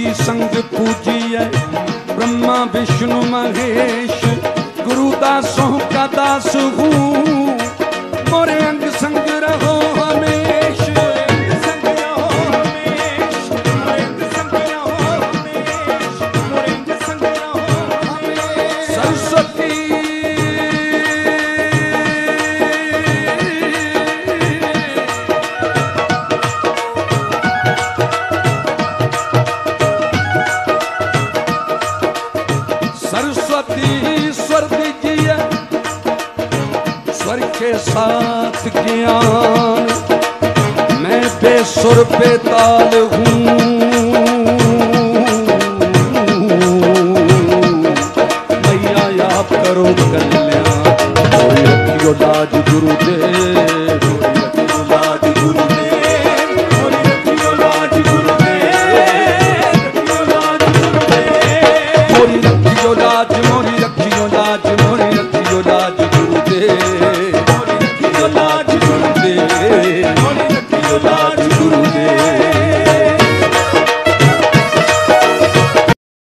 की संग पूजिए। ब्रह्मा विष्णु महेश गुरुदास का सरस्वती स्वर्ग किया स्वर्ग के साथ ज्ञान मैं बेसुर पे ताल हूँ। मैया, आप करो कल्याण। लाज गुरुदेव।